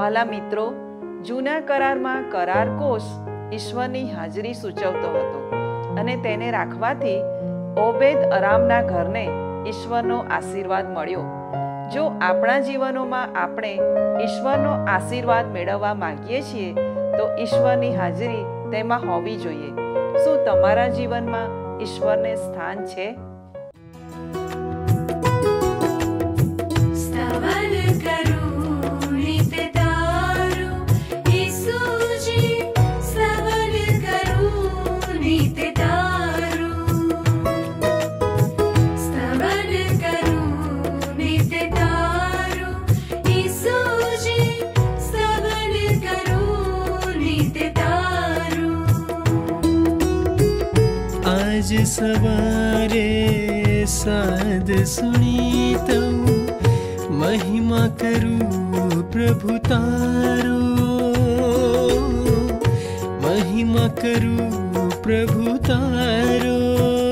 વહાલા મિત્રો, જૂના કરારમાં કરાર કોષ ઈશ્વરની હાજરી સૂચવતો હતો અને તેને રાખવાથી ઓબેદ અરામના ઘરને ઈશ્વરનો આશીર્વાદ મળ્યો. જો આપણા જીવનોમાં આપણે ઈશ્વરનો આશીર્વાદ મેળવવા માંગીએ છીએ, તો ઈશ્વરની હાજરી તેમાં હોવી જોઈએ. શું તમારા જીવનમાં ઈશ્વરને સ્થાન છે? सवारे साधु सुनि महिमा करु प्रभु तारो। महिमा करु प्रभु तारो।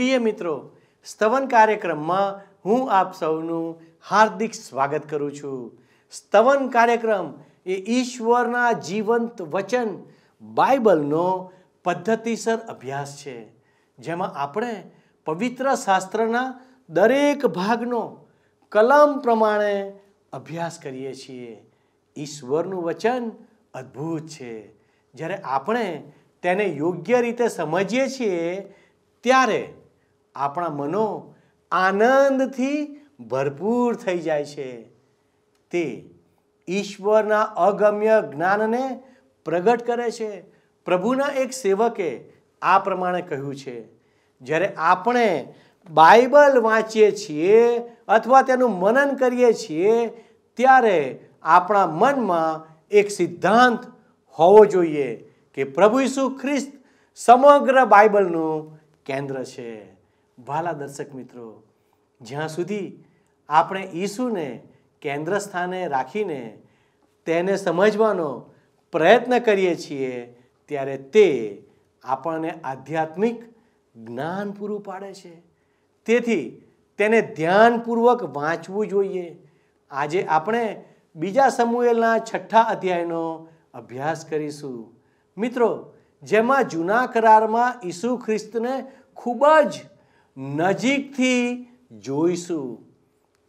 પ્રિય મિત્રો, સ્તવન કાર્યક્રમમાં હું આપ સૌનું હાર્દિક સ્વાગત કરું છું. સ્તવન કાર્યક્રમ એ ઈશ્વરના જીવંત વચન, બાઇબલનો પદ્ધતિસર અભ્યાસ છે. જેમાં આપણે પવિત્ર શાસ્ત્રના દરેક ભાગનો કલમ પ્રમાણે અભ્યાસ કરીએ છીએ. ઈશ્વરનું વચન અદ્ભુત છે. જ્યારે આપણે તેને યોગ્ય રીતે સમજીએ છીએ, ત્યારે આપણા મનો આનંદથી ભરપૂર થઈ જાય છે. તે ઈશ્વરના અગમ્ય જ્ઞાનને પ્રગટ કરે છે. પ્રભુના એક સેવકે આ પ્રમાણે કહ્યું છે. જ્યારે આપણે બાઇબલ વાંચીએ છીએ અથવા તેનું મનન કરીએ છીએ, ત્યારે આપણા મનમાં એક સિદ્ધાંત હોવો જોઈએ કે પ્રભુ ઈસુ ખ્રિસ્ત સમગ્ર બાઇબલનું કેન્દ્ર છે. વાલા દર્શક મિત્રો, જ્યાં સુધી આપણે ઈસુને કેન્દ્ર સ્થાને રાખીને તેને સમજવાનો પ્રયત્ન કરીએ છીએ, ત્યારે તે આપણને આધ્યાત્મિક જ્ઞાન પૂરું પાડે છે. તેથી તેને ધ્યાનપૂર્વક વાંચવું જોઈએ. આજે આપણે બીજા સમુએલના છઠ્ઠા અધ્યાયનો અભ્યાસ કરીશું. મિત્રો, જેમાં જૂના કરારમાં ઈસુ ખ્રિસ્તને ખૂબ જ નજીકથી જોઈશું.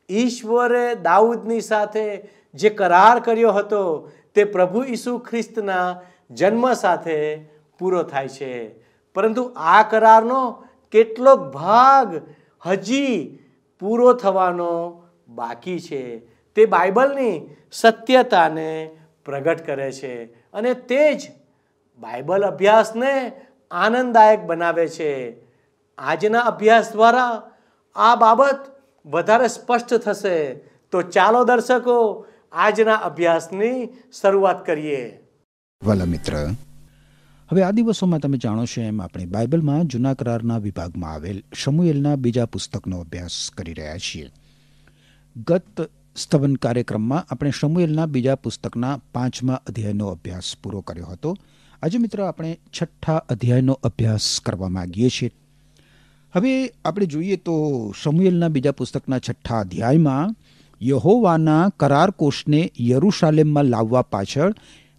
ઈશ્વરે દાઉદની સાથે જે કરાર કર્યો હતો, તે પ્રભુ ઈસુ ખ્રિસ્તના જન્મ સાથે પૂરો થાય છે. પરંતુ આ કરારનો કેટલોક ભાગ હજી પૂરો થવાનો બાકી છે. તે બાઇબલની સત્યતાને પ્રગટ કરે છે અને તે જ બાઇબલ અભ્યાસને આનંદદાયક બનાવે છે. આજના અભ્યાસ દ્વારા આ બાબત વધારે સ્પષ્ટ થશે. તો ચાલો દર્શકો, આજના અભ્યાસની શરૂઆત કરીએ. વાલા મિત્ર, હવે આ દિવસોમાં તમે જાણો છો એમ આપણે બાઇબલમાં જૂના કરારના વિભાગમાં આવેલ શમુએલના બીજા પુસ્તકનો અભ્યાસ કરી રહ્યા છીએ. ગત સ્તવન કાર્યક્રમમાં આપણે શમુએલના બીજા પુસ્તકના પાંચમા અધ્યાયનો અભ્યાસ પૂરો કર્યો હતો. આજે મિત્ર આપણે છઠ્ઠા અધ્યાયનો અભ્યાસ કરવા માંગીએ છીએ. હવે આપણે જોઈએ તો સમુએલના બીજા પુસ્તકના છઠ્ઠા અધ્યાયમાં યહોવાના કરાર કોષને યરુશાલેમમાં લાવવા પાછળ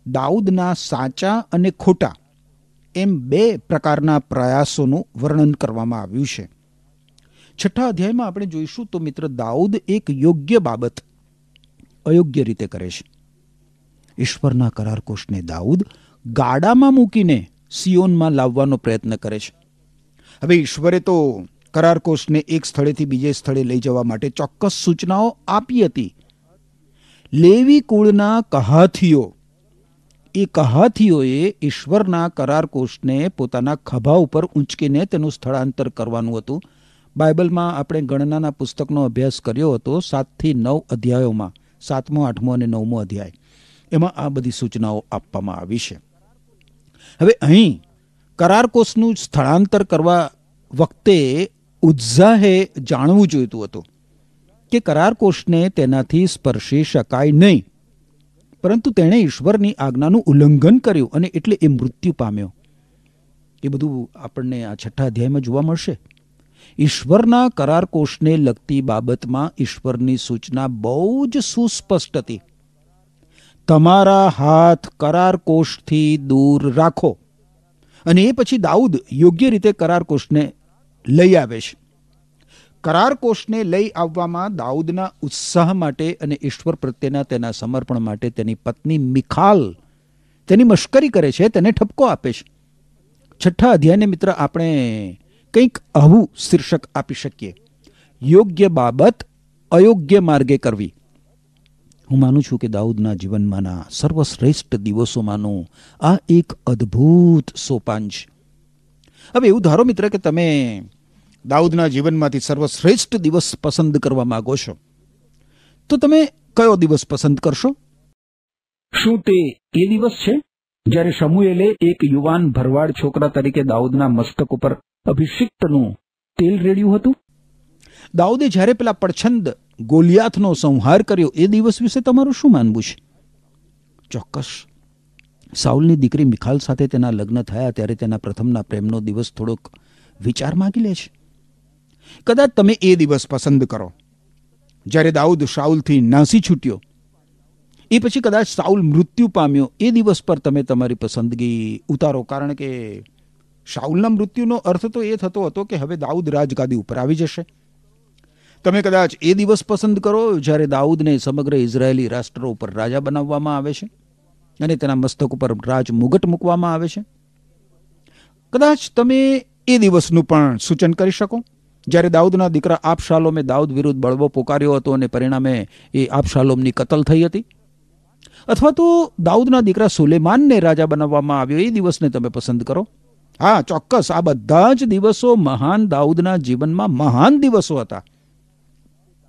દાઉદના સાચા અને ખોટા એમ બે પ્રકારના પ્રયાસોનું વર્ણન કરવામાં આવ્યું છે. છઠ્ઠા અધ્યાયમાં આપણે જોઈશું તો મિત્ર દાઉદ એક યોગ્ય બાબત અયોગ્ય રીતે કરે છે. ઈશ્વરના કરાર કોષને દાઉદ ગાડામાં મૂકીને સિયોનમાં લાવવાનો પ્રયત્ન કરે છે. હવે ઈશ્વરે તો કરાર કોષને એક સ્થળેથી બીજે સ્થળે લઈ જવા માટે ચોક્કસ સૂચનાઓ આપી હતી. લેવી કુળના કહાથીઓ. એ કહાથીઓએ ઈશ્વરના કરાર કોષને પોતાના ખભા ઉપર ઊંચકીને તેનું સ્થળાંતર કરવાનું હતું. બાઇબલમાં આપણે ગણનાના પુસ્તકનો અભ્યાસ કર્યો હતો સાતથી નવ અધ્યાયોમાં, સાતમો, આઠમો અને નવમો અધ્યાય. એમાં આ બધી સૂચનાઓ આપવામાં આવી છે. હવે અહીં કરાર કોષનું સ્થળાંતર કરવા વખતે ઉત્સાહે જાણવું જોઈતું હતું કે કરાર કોષને તેનાથી સ્પર્શી શકાય નહીં. પરંતુ તેણે ઈશ્વરની આજ્ઞાનું ઉલ્લંઘન કર્યું અને એટલે એ મૃત્યુ પામ્યો. એ બધું આપણને આ છઠ્ઠા અધ્યાયમાં જોવા મળશે. ઈશ્વરના કરાર કોષને લગતી બાબતમાં ઈશ્વરની સૂચના બહુ જ સુસ્પષ્ટ હતી. તમારા હાથ કરાર કોષથી દૂર રાખો. અને એ પછી દાઉદ યોગ્ય રીતે કરાર કોષને લઈ આવે છે. કરાર કોષને લઈ આવવામાં દાઉદના ઉત્સાહ માટે અને ઈશ્વર પ્રત્યેના તેના સમર્પણ માટે તેની પત્ની મિખાલ તેની મશ્કરી કરે છે, તેને ઠપકો આપે છે. છઠ્ઠા અધ્યાયને મિત્ર આપણે કંઈક આવું શીર્ષક આપી શકીએ. યોગ્ય બાબત અયોગ્ય માર્ગે કરવી. હું માનું છું કે દાઉદના જીવનમાંના સર્વશ્રેષ્ઠ દિવસોમાંનું આ એક અદ્ભુત સોપાન છે. હવે એવું ધારો મિત્ર કે તમે દાઉદના જીવનમાંથી સર્વશ્રેષ્ઠ દિવસ પસંદ કરવા માંગો છો તો તમે કયો દિવસ પસંદ કરશો? શું તે એ દિવસ છે? જ્યારે સમુએલે એક યુવાન ભરવાડ છોકરા તરીકે દાઉદના મસ્તક ઉપર અભિષિક્તનું તેલ રેડ્યું હતું? દાઉદે જ્યારે પેલા પડછંદ ગોલિયાથનો સંહાર કર્યો. એ દિવસ વિશે તમારું શું માનવું છે? ચોક્કસ. સાઉલની દીકરી મિખાલ સાથે તેના લગ્ન થયા ત્યારે તેના પ્રથમના પ્રેમનો દિવસ થોડોક વિચાર માગી લે છે. કદાચ તમે એ દિવસ પસંદ કરો. જ્યારે દાઉદ શાઉલથી નાસી છૂટ્યો. એ પછી કદાચ સાઉલ મૃત્યુ પામ્યો. એ દિવસ પર તમે તમારી પસંદગી ઉતારો. કારણ કે શાઉલના મૃત્યુનો અર્થ તો એ થતો હતો કે હવે દાઉદ રાજગાદી ઉપર આવી જશે. તમે કદાચ એ દિવસ પસંદ કરો જ્યારે દાઉદને સમગ્ર ઇઝરાયેલી રાષ્ટ્રો ઉપર રાજા બનાવવામાં આવે છે અને તેના મસ્તક ઉપર રાજ મુગટ મૂકવામાં આવે છે? કદાચ તમે એ દિવસનું પણ સૂચન કરી શકો? જ્યારે દાઉદના દીકરા આપશાલોમે દાઉદ વિરુદ્ધ બળવો પોકાર્યો હતો અને પરિણામે એ આપશાલોમની કતલ થઈ હતી? અથવા તો દાઉદના દીકરા સુલેમાનને રાજા બનાવવામાં આવ્યો એ દિવસને તમે પસંદ કરો? હા, ચોક્કસ. આ બધા જ દિવસો મહાન દાઉદના જીવનમાં મહાન દિવસો હતા.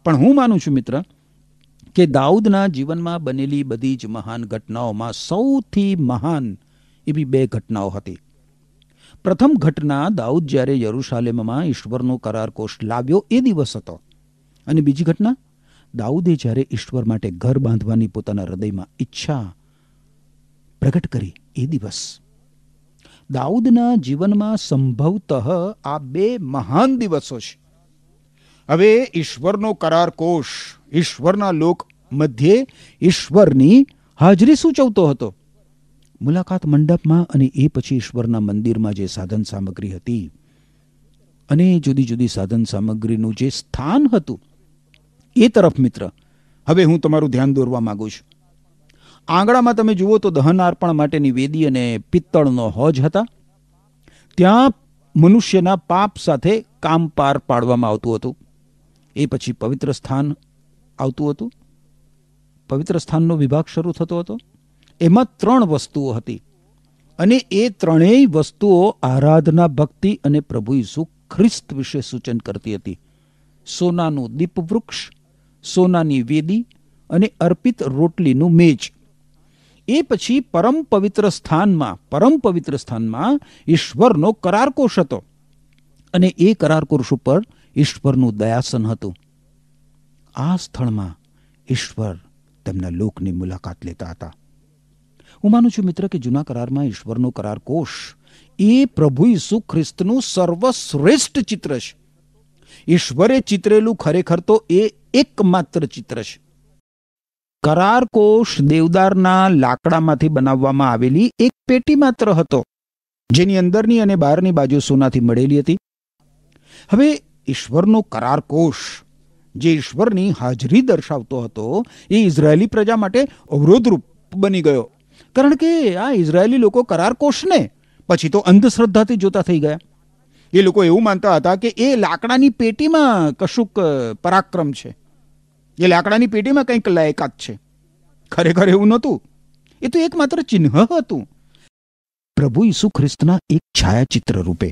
પણ હું માનું છું, મિત્ર, કે દાઉદના જીવનમાં બનેલી બધી જ મહાન ઘટનાઓમાં સૌથી મહાન એવી બે ઘટનાઓ હતી. પ્રથમ ઘટના દાઉદ જ્યારે યરુશાલેમમાં ઈશ્વરનો કરાર કોષ લાવ્યો એ દિવસ હતો. અને બીજી ઘટના, દાઉદે જ્યારે ઈશ્વર માટે ઘર બાંધવાની પોતાના હૃદયમાં ઈચ્છા પ્રગટ કરી એ દિવસ. દાઉદના જીવનમાં સંભવતઃ આ બે મહાન દિવસો છે. હવે ઈશ્વરનો કરાર કોષ ઈશ્વરના લોક મધ્યે ઈશ્વરની હાજરી સૂચવતો હતો. મુલાકાત મંડપમાં અને એ પછી ઈશ્વરના મંદિરમાં જે સાધન સામગ્રી હતી અને જુદી જુદી સાધન સામગ્રીનું જે સ્થાન હતું, એ તરફ મિત્ર, હવે હું તમારું ધ્યાન દોરવા માંગુ છું. આંગણામાં તમે જુઓ તો દહન અર્પણ માટેની વેદી અને પિત્તળનો હોજ હતા. ત્યાં મનુષ્યના પાપ સાથે કામ પાર પાડવામાં આવતું હતું. એ પછી પવિત્ર સ્થાન આવતું હતું? પવિત્ર સ્થાનનો વિભાગ શરૂ થતો હતો? એમાં ત્રણ વસ્તુઓ હતી. અને એ ત્રણેય વસ્તુઓ આરાધના ભક્તિ અને પ્રભુ ઈસુ ખ્રિસ્ત વિશે સૂચન કરતી હતી. સોનાનું દીપવૃક્ષ, સોનાની વેદી અને અર્પિત રોટલીનું મેજ. એ પછી પરમ પવિત્ર સ્થાનમાં, પરમ પવિત્ર સ્થાનમાં ઈશ્વરનો કરારકોશ હતો. અને એ કરારકોશ ઉપર ઈશ્વરનું દયાસન હતું. આ સ્થળમાં ઈશ્વર તેમના લોકની મુલાકાત લેતા હતા. હું માનું છું મિત્ર કે જૂના કરારમાં ઈશ્વરનો કરાર કોષ એ પ્રભુ ઈસુ ખ્રિસ્તનું સર્વશ્રેષ્ઠ ચિત્ર છે. ઈશ્વરે ચિતરેલું ખરેખર તો એ એકમાત્ર ચિત્ર છે. કરાર કોષ દેવદારના લાકડામાંથી બનાવવામાં આવેલી એક પેટી માત્ર હતો, જેની અંદરની અને બહારની બાજુ સોનાથી મળેલી હતી. હવે ઈશ્વરનો કરાર કોષ જે ઈશ્વરની હાજરી દર્શાવતો હતો, એ ઇઝરાયેલી પ્રજા માટે અવરોધરૂપ બની ગયો. કારણ કે આ ઇઝરાયેલી લોકો કરાર કોષને પછી તો અંધશ્રદ્ધાથી જોતા થઈ ગયા. એ લોકો એવું માનતા હતા કે એ લાકડાની પેટીમાં કશુંક પરાક્રમ છે. એ લાકડાની પેટીમાં કંઈક લાયકાત છે. ખરેખર એવું નહોતું. એ તો એકમાત્ર ચિહ્ન હતું. પ્રભુ ઈસુ ખ્રિસ્તના એક છાયાચિત્ર રૂપે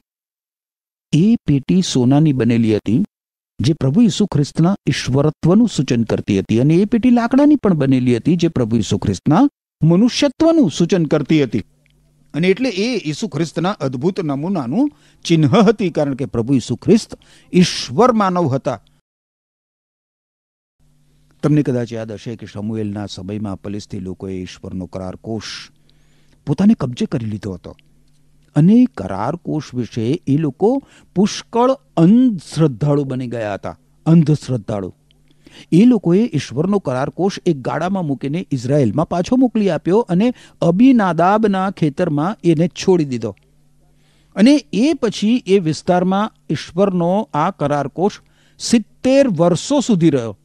એ પેટી સોનાની બનેલી હતી, જે પ્રભુ ઈસુ ખ્રિસ્તના ઈશ્વરત્વનું સૂચન કરતી હતી અને એ પેટી લાકડાની પણ બનેલી હતી, જે પ્રભુ ઈસુ ખ્રિસ્તના મનુષ્યત્વનું સૂચન કરતી હતી. અને એટલે એ ઈસુ ખ્રિસ્તના અદ્ભુત નમૂનાનું ચિહ્ન હતી, કારણ કે પ્રભુ ઈસુ ખ્રિસ્ત ઈશ્વર માનવ હતા. તમને કદાચ યાદ હશે કે સમુએલના સમયમાં પલિસ્તી લોકોએ ઈશ્વરનો કરાર કોષ પોતાને કબજે કરી લીધો હતો. અને કરાર કોષ વિશે એ લોકો પુષ્કળ અંધશ્રદ્ધાળુ બની ગયા હતા. અંધશ્રદ્ધાળુ. એ લોકોએ ઈશ્વરનો કરાર કોષ એક ગાડામાં મૂકીને ઇઝરાયલમાં પાછો મોકલી આપ્યો અને અબીનાદાબના ખેતરમાં એને છોડી દીધો. અને એ પછી એ વિસ્તારમાં ઈશ્વરનો આ કરાર કોષ સિત્તેર વર્ષો સુધી રહ્યો.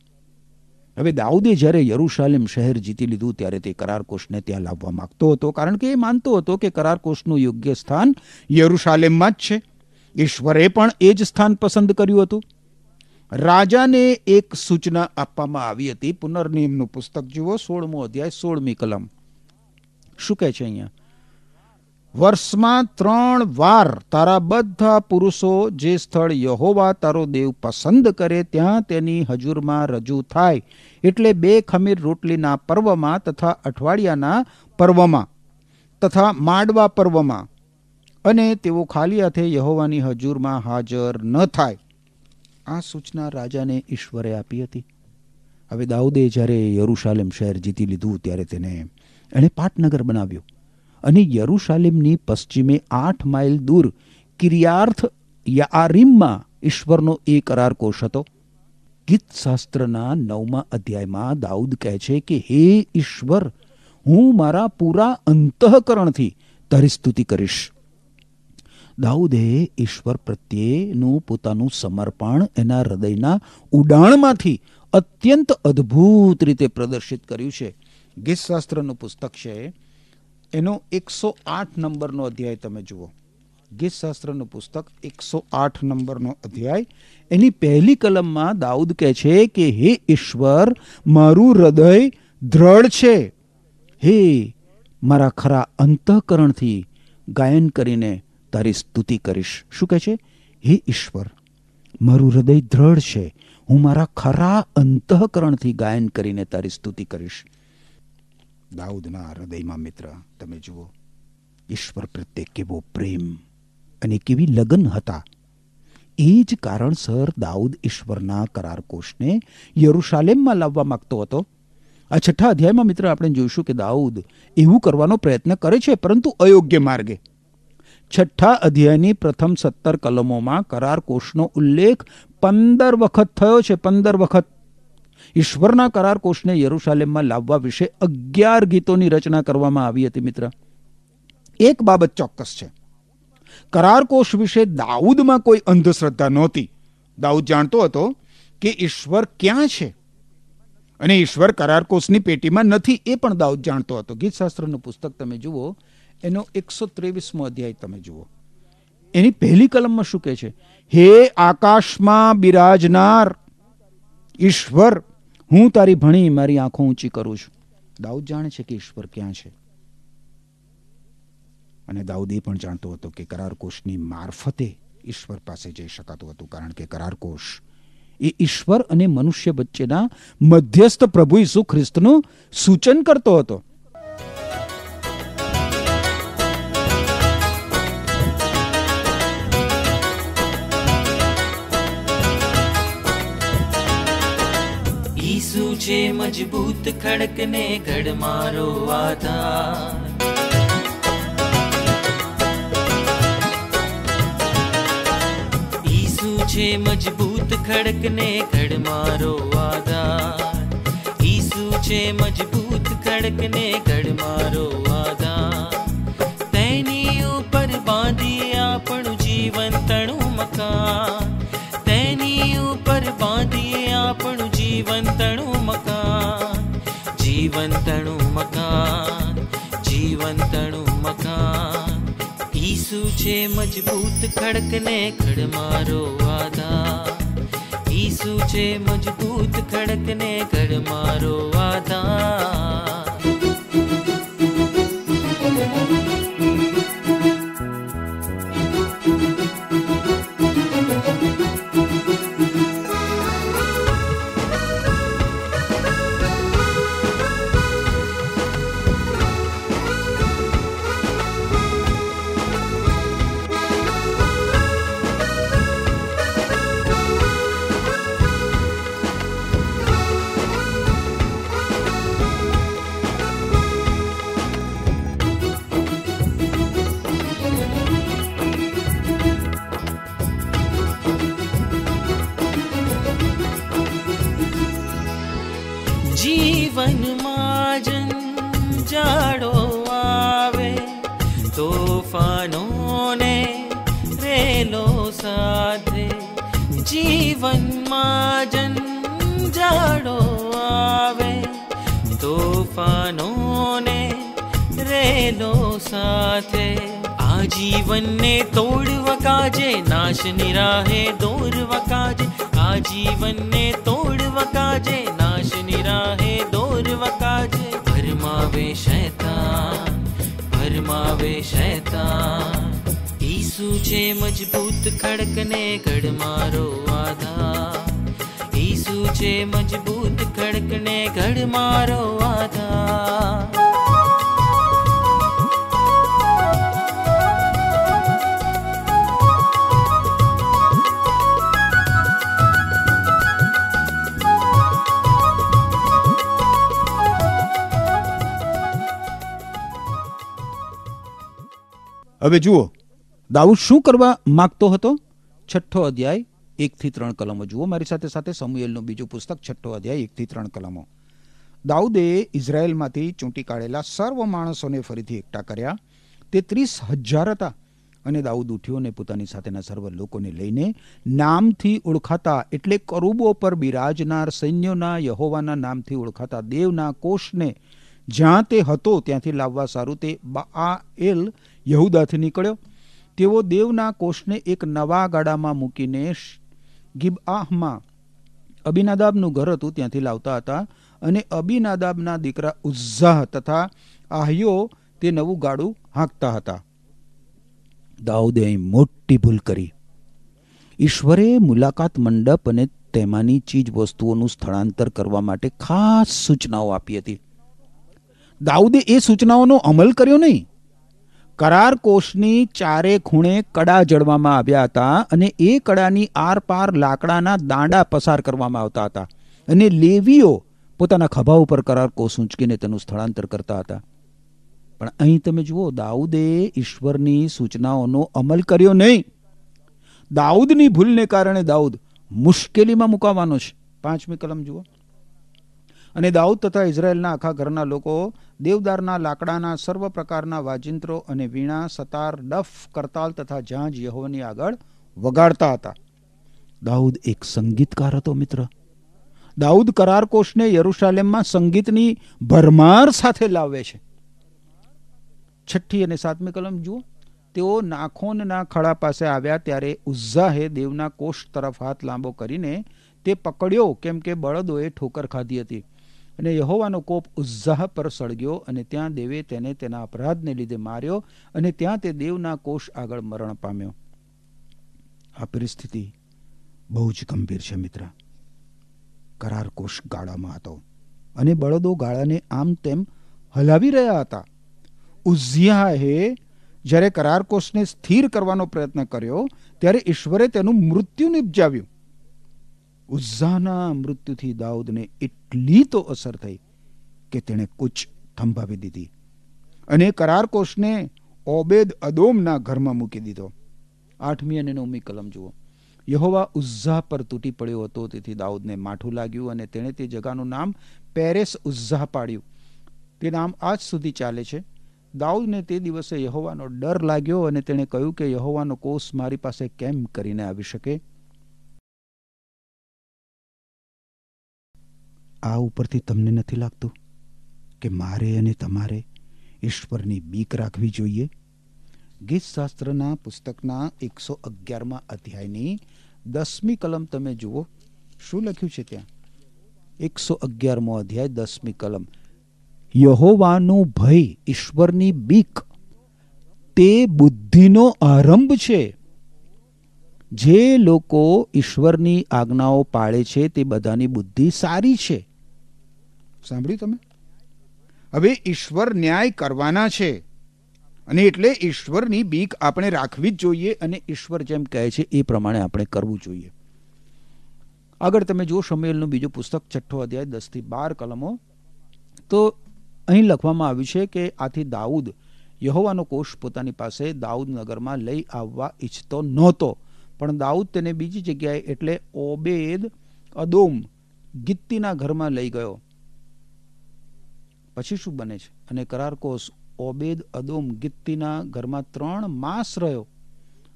હવે દાઉદે જ્યારે યરુશાલેમ શહેર જીતી લીધું ત્યારે તે કરારકોશને ત્યાં લાવવા માંગતો હતો, કારણ કે એ માનતો હતો કે કરારકોશનું યોગ્ય સ્થાન યરુશાલેમમાં જ છે. ઈશ્વરે પણ એ જ સ્થાન પસંદ કર્યું હતું. રાજાને એક સૂચના આપવામાં આવી હતી. પુનર્નિયમનું પુસ્તક જુઓ, સોળમો અધ્યાય, સોળમી કલમ. શું કહે છે અહીંયા? વર્ષમાં ત્રણ વાર તારા બધા પુરુષો જે સ્થળ યહોવા તારો દેવ પસંદ કરે ત્યાં તેની હજુરમાં રજૂ થાય. એટલે બે ખમીર રોટલીના પર્વમાં તથા અઠવાડિયાના પર્વમાં તથા માડવા પર્વમાં. અને તેઓ ખાલી હાથે યહોવાની હજુરમાં હાજર ન થાય. આ સૂચના રાજાને ઈશ્વરે આપી હતી. હવે દાઉદે જ્યારે યરુશાલેમ શહેર જીતી લીધું ત્યારે તેને એણે પાટનગર બનાવ્યું. અને યરુશાલેમની પશ્ચિમે આઠ માઇલ દૂર કિરિયાર્થ યારીમમાં ઈશ્વરનો એ કરાર કોષ હતો. ગીતશાસ્ત્રના નવમા અધ્યાયમાં દાઉદ કહે છે કે, હે ઈશ્વર, હું મારા પૂરા અંતઃકરણથી તારી સ્તુતિ કરીશ. દાઉદે ઈશ્વર પ્રત્યેનું પોતાનું સમર્પણ એના હૃદયના ઉડાણમાંથી અત્યંત અદ્ભુત રીતે પ્રદર્શિત કર્યું છે. ગીતશાસ્ત્રનું પુસ્તક છે એનો એકસો આઠ નંબરનો અધ્યાય તમે જુઓ. ગીત શાસ્ત્રનું પુસ્તક એકસો આઠ નંબરનો અધ્યાય. એની પહેલી કલમમાં દાઉદ કહે છે કે, હે ઈશ્વર, મારું હૃદય દ્રઢ છે. હે, મારા ખરા અંતઃકરણથી ગાયન કરીને તારી સ્તુતિ કરીશ. શું કહે છે? હે ઈશ્વર, મારું હૃદય દ્રઢ છે. હું મારા ખરા અંતઃકરણથી ગાયન કરીને તારી સ્તુતિ કરીશ. દાઉદના હૃદયમાં મિત્ર, તમે જુઓ, ઈશ્વર પ્રત્યે કેવો પ્રેમ અને કેવી લગન હતા. એ જ કારણસર દાઉદ ઈશ્વરના કરાર કોષને યરુશાલેમમાં લાવવા માંગતો હતો. આ છઠ્ઠા અધ્યાયમાં મિત્ર આપણે જોઈશું કે દાઉદ એવું કરવાનો પ્રયત્ન કરે છે, પરંતુ અયોગ્ય માર્ગે. છઠ્ઠા અધ્યાયની પ્રથમ સત્તર કલમોમાં કરાર કોષનો ઉલ્લેખ પંદર વખત થયો છે, પંદર વખત ઈશ્વરના કરાર કોષને યરુશાલેમમાં લાવવા વિશે અગિયાર ગીતોની રચના કરવામાં આવી હતી, મિત્ર. એક બાબત ચોક્કસ છે. કરાર કોષ વિશે દાઉદમાં કોઈ અંધશ્રદ્ધા નહોતી. દાઉદ જાણતો હતો કે ઈશ્વર ક્યાં છે અને ઈશ્વર કરાર કોષની પેટીમાં નથી એ પણ દાઉદ જાણતો હતો. ગીતશાસ્ત્રનું પુસ્તક તમે જુઓ, એનો એકસો ત્રેવીસમો અધ્યાય તમે જુઓ. એની પહેલી કલમમાં શું કહે છે? હે આકાશમાં બિરાજનાર ઈશ્વર હું તારી ભણી મારી આંખો ઊંચી કરું છું. દાઉદ જાણે છે કે ઈશ્વર ક્યાં છે? અને દાઉદ એ પણ જાણતો હતો કે કરારકોશની મારફતે ઈશ્વર પાસે જઈ શકાતું હતું, કારણ કે કરારકોશ એ ઈશ્વર અને મનુષ્ય વચ્ચેના મધ્યસ્થ પ્રભુ ઈસુ ખ્રિસ્તનું સૂચન કરતો હતો. છે મજબૂત ખડકને ઘડ મારો આધાર ઈસુ છે મજબૂત ખડકને ઘડ મારો આધાર ઈસુ છે મજબૂત ખડકને ઘડ મારો આધાર તેની ઉપર બાંધી આપણું જીવન તણું મકાન. તેની ઉપર બાંધીએ આપણું જીવન તણું મકાન, જીવંતણું મકાન જીવંતણું મકાન. ઈસુ છે મજબૂત ખડકને ખડ મારો આધાર. ઈસુ છે મજબૂત ખડકને ખડ મારો આધાર. જીવનને તોડવા કાજે નાશ નિરાહે દોરવા કાજે આ જીવનને તોડવા કાજે નાશ નિરાહે દોરવા કાજે ભરમાવે શૈતાન ભરમાવે શૈતાન ઈસુ છે મજબૂત ખડકને ગઢ મારો આધાર ઈસુ છે મજબૂત ખડકને ગઢ મારો આધાર હવે જુઓ દાઉદ શું કરવા માગતો હતો? છઠ્ઠો અધ્યાય, એકથી ત્રણ કલમો. જુઓ, મારી સાથે સાથે સમુએલનું બીજું પુસ્તક, છઠ્ઠો અધ્યાય, એકથી ત્રણ કલમો. દાઉદે ઇઝરાયલમાંથી ચૂંટી કાઢેલા સર્વ માણસોને ફરીથી એકઠા કર્યા. તે ત્રીસ હજાર હતા અને દાઉદ ઉઠ્યો અને પોતાની સાથેના સર્વ લોકોને લઈને નામથી ઓળખાતા, એટલે કરુબો પર બિરાજનાર સૈન્યોના યહોવાના નામથી ઓળખાતા દેવના કોષને જ્યાં તે હતો, ત્યાંથી લાવવા સારું તે બાએલ યહુદાથી નીકળ્યો. તેઓ દેવના કોષને એક નવા ગાડામાં મૂકીને ગિબઆહમાં અબિનાદાબનું ઘર હતું ત્યાંથી લાવતા હતા અને અબિનાદાબના દીકરા ઉઝ્ઝાહ તથા આહ્યો તે નવું ગાડું હાંકતા હતા. દાઉદે મોટી ભૂલ કરી. ઈશ્વરે મુલાકાત મંડપ અને તેમાંની ચીજ વસ્તુઓનું સ્થળાંતર કરવા માટે ખાસ સૂચનાઓ આપી હતી. દાઉદે એ સૂચનાઓનો અમલ કર્યો નહીં. કરાર કોષની ચારે ખૂણે કડા જડવામાં આવ્યા હતા અને એ કડાની આરપાર લાકડાના દાંડા પસાર કરવામાં આવતા હતા. અને લેવીઓ પોતાના ખભા ઉપર કરાર કોષ ઊંચકીને તેનું સ્થળાંતર કરતા હતા. પણ અહીં તમે જુઓ, દાઉદે ઈશ્વરની સૂચનાઓનો અમલ કર્યો નહીં. દાઉદની ભૂલને કારણે દાઉદ મુશ્કેલીમાં મુકાવાનો છે. પાંચમી કલમ જુઓ. અને દાઉદ તથા ઇઝરાયેલના આખા ઘરના લોકો દેવદારના લાકડાના સર્વ પ્રકારના વાજિંત્રો અને વીણા સતાર ડફ કરતાલ તથા ઝાંઝ યહોવાની આગળ વગાડતા હતા. દાઉદ એક સંગીતકાર હતો મિત્ર. દાઉદ કરારકોશને યરુશાલેમમાં સંગીતની ભરમાર સાથે લાવે છે. છઠ્ઠી અને સાતમી કલમ જુઓ. તેઓ નાખોનના ખડા પાસે આવ્યા ત્યારે ઉઝ્ઝાહે દેવના કોષ તરફ હાથ લાંબો કરીને તે પકડ્યો કેમ કે બળદોએ ઠોકર ખાધી હતી. અને યહોવાનો કોપ ઉઝ્ઝાહ પર સળગ્યો અને ત્યાં દેવે તેને તેના અપરાધને લીધે માર્યો અને ત્યાં તે દેવના કોષ આગળ મરણ પામ્યો. આ પરિસ્થિતિ બહુ જ ગંભીર છે, મિત્ર. કરાર કોષ ગાળામાં હતો અને બળદો ગાળાને આમ તેમ હલાવી રહ્યા હતા. ઉઝિયાહે જ્યારે કરાર કોષને સ્થિર કરવાનો પ્રયત્ન કર્યો, ત્યારે ઈશ્વરે તેનું મૃત્યુ નિપજાવ્યું. ઉઝ્ઝાના મૃત્યુથી દાઉદને એટલી તો અસર થઈ કે તેણે કૂચ થંભાવી દીધી અને કરારકોશને ઓબેદ અદોમના ઘરમાં મૂકી દીધો. આઠમી અને નવમી કલમ જુઓ. યહોવા ઉઝ્ઝા પર તૂટી પડ્યો હતો, તેથી દાઉદને માઠું લાગ્યું અને તેણે તે જગાનું નામ પેરેસ ઉઝ્ઝા પાડ્યું. તે નામ આજ સુધી ચાલે છે. દાઉદને તે દિવસે યહોવાનો ડર લાગ્યો અને તેણે કહ્યું કે યહોવાનો કોષ મારી પાસે કેમ કરીને આવી શકે? આ ઉપરથી તમને નથી લાગતું કે મારે અને તમારે ઈશ્વરની બીક રાખવી જોઈએ? ગીતશાસ્ત્રના પુસ્તકના એકસો અગિયારમાં અધ્યાયની દસમી કલમ તમે જુઓ. શું લખ્યું છે ત્યાં? એકસો અગિયારમો અધ્યાય, દસમી કલમ. યહોવાનું ભય ઈશ્વરની બીક. તે બુદ્ધિનો આરંભ છે. જે લોકો ઈશ્વરની આજ્ઞાઓ પાળે છે તે બધાની બુદ્ધિ સારી છે. સાંભળ્યું તમે? હવે ઈશ્વર ન્યાય કરવાના છે અને એટલે ઈશ્વરની બીક આપણે રાખવી જ જોઈએ અને ઈશ્વર જેમ કહે છે એ પ્રમાણે આપણે કરવું જોઈએ. આગળ તમે જુઓ શમેલનું બીજું પુસ્તક, છઠ્ઠો અધ્યાય, દસથી બાર કલમો. તો અહીં લખવામાં આવ્યું છે કે આથી દાઉદ, યહોવાનો કોષ પોતાની પાસે દાઉદ નગરમાં લઈ આવવા ઈચ્છતો નહોતો. પણ દાઉદ તેને બીજી જગ્યાએ એટલે ઓબેદ અદોમ ગિત્તીના ઘરમાં લઈ ગયો. પછી શું બને છે? અને કરારકોસ ઓબેદ અદોમ ગિત્તીના ઘરમાં ત્રણ માસ રહ્યો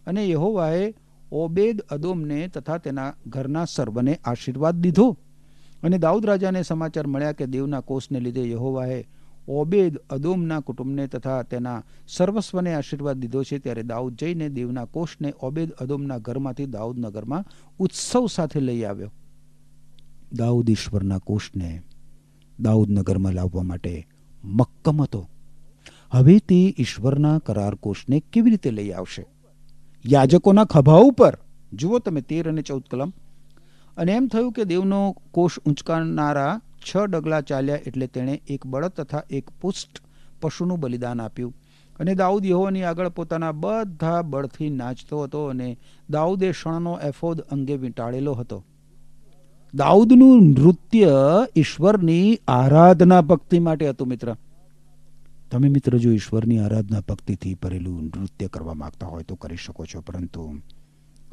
અને યહોવાએ ઓબેદ અદોમને તથા તેના ઘરના સર્વને આશીર્વાદ દીધો. અને દાઉદ રાજાને સમાચાર મળ્યા કે દેવના કોષને લીધે યહોવાએ ઓબેદ અદોમના કુટુંબને તથા તેના સર્વસ્વને આશીર્વાદ દીધો છે ત્યારે દાઉદ જઈને દેવના કોષને ઓબેદ અદોમના ઘરમાંથી દાઉદનગરમાં ઉત્સવ સાથે લઈ આવ્યો. દાઉદ ઈશ્વરના કોષને દાઉદનગરમાં લાવવા માટે મક્કમ હતો. હવે તે ઈશ્વરના કરાર કોષને કેવી રીતે લઈ આવશે? યાજકોના ખભા ઉપર! જુઓ તમે તેર અને ચૌદ કલમ. અને એમ થયું કે દેવનો કોષ ઊંચકાનારા છ ડગલા ચાલ્યા એટલે તેણે એક બળદ તથા એક પુષ્ટ પશુનું બલિદાન આપ્યું. અને દાઉદ યહોવાની આગળ પોતાના બધા બળથી નાચતો હતો અને દાઉદે શણનો એફોદ અંગે વીંટાળેલો હતો. દાઉદનું નૃત્ય ઈશ્વરની આરાધના ભક્તિ માટે હતું મિત્ર. તમે મિત્ર જો ઈશ્વરની આરાધના ભક્તિથી ભરેલું નૃત્ય કરવા માંગતા હોય તો કરી શકો છો, પરંતુ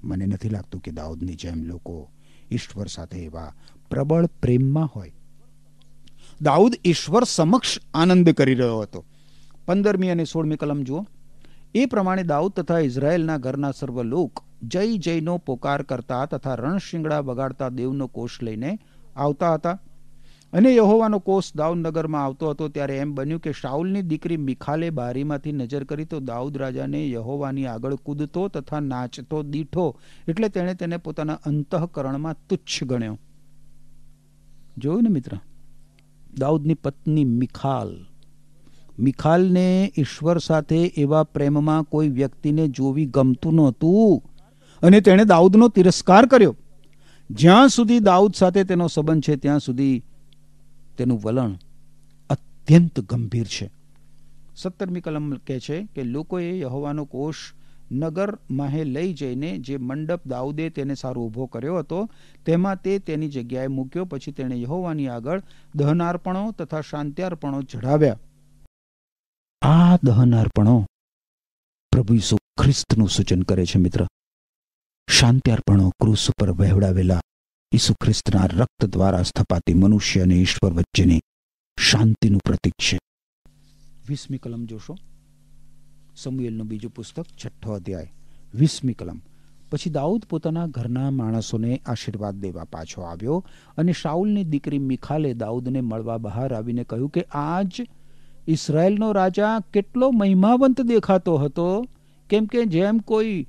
મને નથી લાગતું કે દાઉદની જેમ લોકો ઈશ્વર સાથે એવા પ્રબળ પ્રેમમાં હોય. દાઉદ ઈશ્વર સમક્ષ આનંદ કરી રહ્યો હતો. પંદરમી અને સોળમી કલમ જુઓ. એ પ્રમાણે દાઉદ તથા ઇઝરાયેલના ઘરના સર્વ લોક જય જયનો પોકાર કરતા તથા રણશિંગડા વગાડતા દેવનો કોષ લઈને આવતા હતા. અને યહોવાનો કોષ દાઉદ નગરમાં આવતો હતો ત્યારે એમ બન્યું કે શાઉલની દીકરી મિખાલે બારીમાંથી નજર કરી તો દાઉદ રાજાને યહોવાની આગળ કૂદતો તથા નાચતો દીઠો એટલે તેણે તેને પોતાના અંતઃકરણમાં તુચ્છ ગણ્યો. જોયું ને મિત્ર? દાઉદની પત્ની મિખાલ. મિખાલને ઈશ્વર સાથે એવા પ્રેમમાં કોઈ વ્યક્તિને જોવી ગમતું નહોતું અને તેણે દાઉદનો તિરસ્કાર કર્યો. જ્યાં સુધી દાઉદ સાથે તેનો સંબંધ છે, ત્યાં સુધી તેનું વલણ અત્યંત ગંભીર છે. સત્તરમી કલમ કહે છે કે, લોકોએ યહોવાનો કોષ નગર માહે લઈ જઈને જે મંડપ દાઉદે તેને સારો ઊભો કર્યો હતો, તેમાં તે તેની જગ્યાએ મૂક્યો, પછી તેણે યહોવાની આગળ દહનાર્પણો તથા શાંત્યાર્પણો ચઢાવ્યા. આ દહનાર્પણો પ્રભુ ઈસુ ખ્રિસ્તનું સૂચન કરે છે મિત્ર. શાંત્યાર્પણો ક્રુસ ઉપર વહેવડાવેલા ઈસુ ખ્રિસ્તના રક્ત દ્વારા સ્થપાતી મનુષ્ય અને ઈશ્વર વચ્ચેની શાંતિનું પ્રતીક છે. વીસમી કલમ જોશો. સમુએલનું બીજું પુસ્તક, છઠ્ઠો અધ્યાય, વીસમી કલમ. પછી દાઉદ પોતાના ઘરના માણસોને આશીર્વાદ દેવા પાછો આવ્યો અને શાઉલની દીકરી મિખાલે દાઉદને મળવા બહાર આવીને કહ્યું કે, આજ ઇસરાયલનો રાજા કેટલો મહિમાવંત દેખાતો હતો. કેમ કે જેમ કોઈ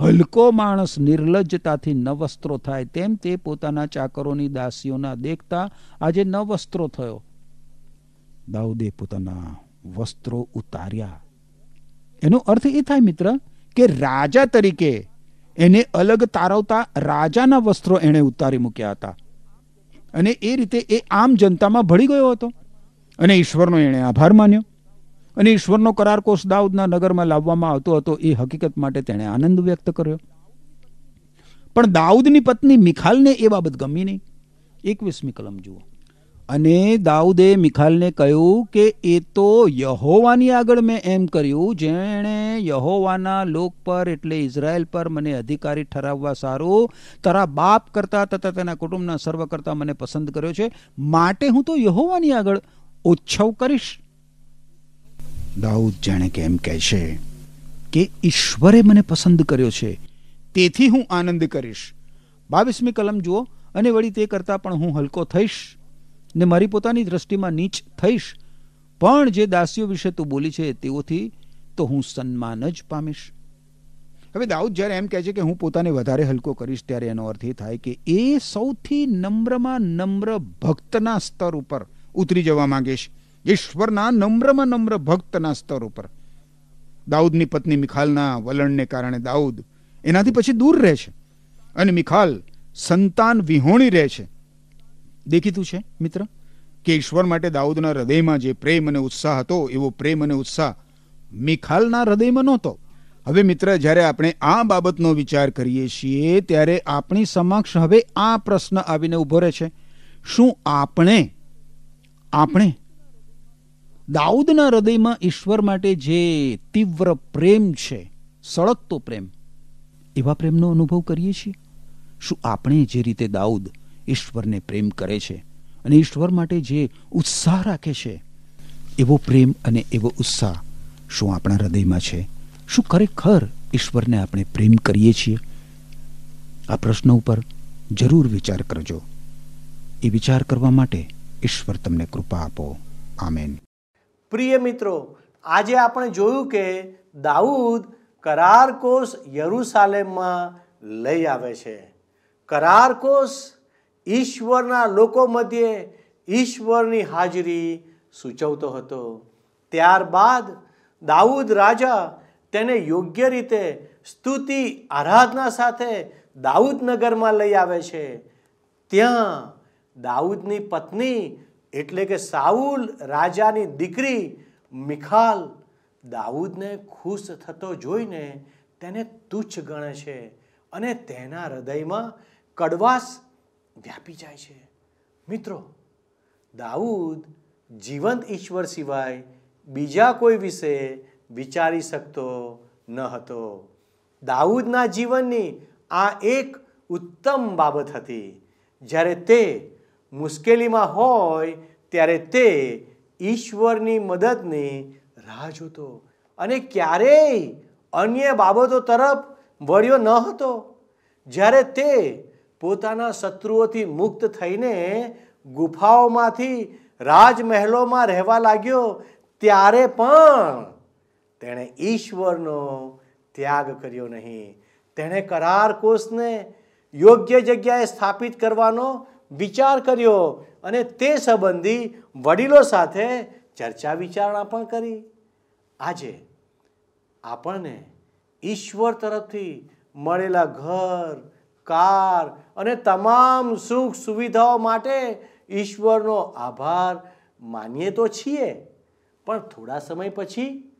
હલકો માણસ નિર્લજ્જતાથી ન વસ્ત્રો થાય, તેમ તે પોતાના ચાકરોની દાસીઓના દેખતા આજે ન વસ્ત્રો થયો. દાઉદે પોતાના વસ્ત્રો ઉતાર્યા. એનો અર્થ એ થાય મિત્ર કે રાજા તરીકે એને અલગ તારવતા રાજાના વસ્ત્રો એણે ઉતારી મૂક્યા હતા. અને એ રીતે એ આમ જનતામાં ભળી ગયો હતો. અને ઈશ્વરનો એણે આભાર માન્યો. અને ઈશ્વરનો કરાર કોષ દાઉદના નગરમાં લાવવામાં આવતો હતો એ હકીકત માટે તેણે આનંદ વ્યક્ત કર્યો. પણ દાઉદની પત્ની મિખાલને એ બાબત ગમી નહીં. એકવીસમી કલમ જુઓ. અને દાઉદે મિખાલને કહ્યું કે, એ તો યહોવાની આગળ મેં એમ કર્યું, જેણે યહોવાના લોક પર, એટલે ઇઝરાયલ પર મને અધિકારી ઠરાવવા સારું, તારા બાપ કરતા તથા તેના કુટુંબના સર્વ કરતા મને પસંદ કર્યો છે, માટે હું તો યહોવાની આગળ ઉચ્છવ કરીશ. દાઉદ જાણે કે એમ કહે છે કે, ઈશ્વરે મને પસંદ કર્યો છે, તેથી હું આનંદ કરીશ. બાવીસમી કલમ જુઓ, અને વળી તે કરતાં પણ હું હલકો થઈશ. ને મારી પોતાની દ્રષ્ટિમાં નીચ થઈશ. પણ જે દાસીઓ વિશે તું બોલી છે તેઓથી તો હું સન્માન જ પામીશ. હવે દાઉદ જ્યારે એમ કહે છે કે હું પોતાને વધારે હલકો કરીશ ત્યારે એનો અર્થ એ થાય કે એ સૌથી નમ્રમાં નમ્ર ભક્તના સ્તર ઉપર ઉતરી જવા માંગીશ. ઈશ્વરના નમ્રમાં નમ્ર ભક્તના સ્તર ઉપર. દાઉદની પત્ની મિખાલના વલણને કારણે દાઉદ એનાથી પછી દૂર રહે છે. અને મિખાલ સંતાન વિહોણી રહે છે. દેખીતું છે, મિત્ર? કે ઈશ્વર માટે દાઉદના હૃદયમાં જે પ્રેમ અને ઉત્સાહ હતો, એવો પ્રેમ અને ઉત્સાહ મિખાલના હૃદયમાં નહોતો. હવે મિત્ર, જ્યારે આપણે આ બાબતનો વિચાર કરીએ છીએ, ત્યારે આપણી સમક્ષ હવે આ પ્રશ્ન આવીને ઊભો રહે છે. શું આપણે આપણે દાઉદના હૃદયમાં ઈશ્વર માટે જે તીવ્ર પ્રેમ છે, સળગતો પ્રેમ, એવા પ્રેમનો અનુભવ કરીએ છીએ? શું આપણે જે રીતે દાઉદ ઈશ્વરને પ્રેમ કરે છે અને ઈશ્વર માટે જે ઉત્સાહ રાખે છે, એવો પ્રેમ અને એવો ઉત્સાહ શું આપણા હૃદયમાં છે? શું ખરેખર ઈશ્વરને આપણે પ્રેમ કરીએ છીએ? આ પ્રશ્ન ઉપર જરૂર વિચાર કરજો. એ વિચાર કરવા માટે ઈશ્વર તમને કૃપા આપો. આમેન. પ્રિય મિત્રો, આજે આપણે જોયું કે દાઉદ કરારકોશ યરુસાલેમમાં લઈ આવે છે. કરાર કોષ ઈશ્વરના લોકો મધ્યે ઈશ્વરની હાજરી સૂચવતો હતો. ત્યારબાદ દાઉદ રાજા તેને યોગ્ય રીતે સ્તુતિ, આરાધના સાથે દાઉદનગરમાં લઈ આવે છે. ત્યાં દાઉદની પત્ની એટલે કે સાઉલ રાજાની દીકરી મિખાલ દાઉદને ખુશ થતો જોઈને તેને તુચ્છ ગણે છે અને તેના હૃદયમાં કડવાશ વ્યાપી જાય છે. મિત્રો, દાઉદ જીવંત ઈશ્વર સિવાય બીજા કોઈ વિશે વિચારી શકતો ન હતો. દાઉદના જીવનની આ એક ઉત્તમ બાબત હતી. જ્યારે તે મુશ્કેલીમાં હોય, ત્યારે તે ઈશ્વરની મદદની રાહ જોતો અને ક્યારેય અન્ય બાબતો તરફ વળ્યો ન હતો. જ્યારે તે પોતાના શત્રુઓથી મુક્ત થઈને ગુફાઓમાંથી રાજમહેલોમાં રહેવા લાગ્યો, ત્યારે પણ તેણે ઈશ્વરનો ત્યાગ કર્યો નહીં. તેણે કરાર કોષને યોગ્ય જગ્યાએ સ્થાપિત કરવાનો વિચાર કર્યો અને તે સંબંધી વડીલો સાથે ચર્ચા વિચારણા પણ કરી. આજે આપણને ઈશ્વર તરફથી મળેલા ઘર કાર અને તમામ સુખ સુવિધાઓ માટે ઈશ્વરનો આભાર માનીએ તો છીએ. પણ થોડા સમય પછી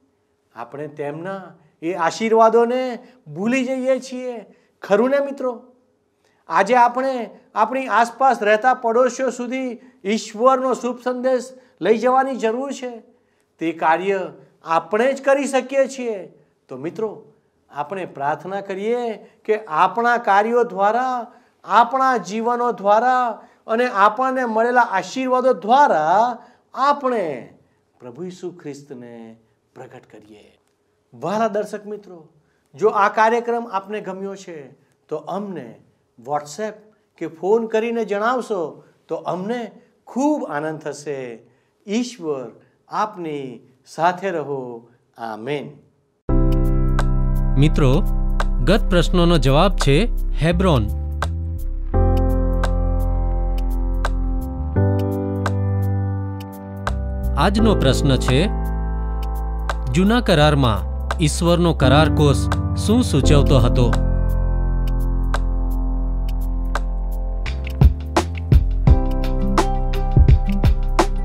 આપણે તેમના એ આશીર્વાદોને ભૂલી જઈએ છીએ. ખરું ને મિત્રો? આજે આપણે આપણી આસપાસ રહેતા પડોશીઓ સુધી ઈશ્વરનો શુભ સંદેશ લઈ જવાની જરૂર છે. તે કાર્ય આપણે જ કરી શકીએ છીએ. તો મિત્રો આપણે પ્રાર્થના કરીએ કે આપણા કાર્યો દ્વારા, આપણા જીવનો દ્વારા અને આપણને મળેલા આશીર્વાદો દ્વારા આપણે પ્રભુ ઈસુ ખ્રિસ્તને પ્રગટ કરીએ. વાલા દર્શક મિત્રો, જો આ કાર્યક્રમ આપને ગમ્યો છે, તો અમને વોટ્સએપ કે ફોન કરીને જણાવશો, તો અમને ખૂબ આનંદ થશે. ઈશ્વર આપની સાથે રહો. આમેન. મિત્રો, ગત પ્રશ્નોનો જવાબ છે હેબ્રોન. આજનો પ્રશ્ન છે, જૂના કરારમાં ઈશ્વરનો કરાર કોષ શું સૂચવતો હતો?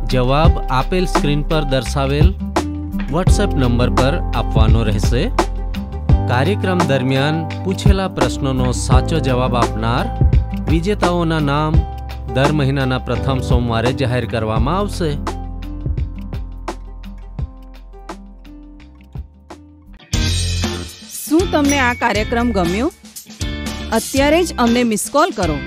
જવાબ આપેલ સ્ક્રીન પર દર્શાવેલ વોટ્સએપ નંબર પર આપવાનો રહેશે. કાર્યક્રમ દરમિયાન પૂછેલા પ્રશ્નોનો સાચો જવાબ આપનાર વિજેતાઓના નામ દર મહિનાના પ્રથમ સોમવારે જાહેર કરવામાં આવશે. શું તમને આ કાર્યક્રમ ગમ્યો? અત્યારે જ અમને મિસ કોલ કરો.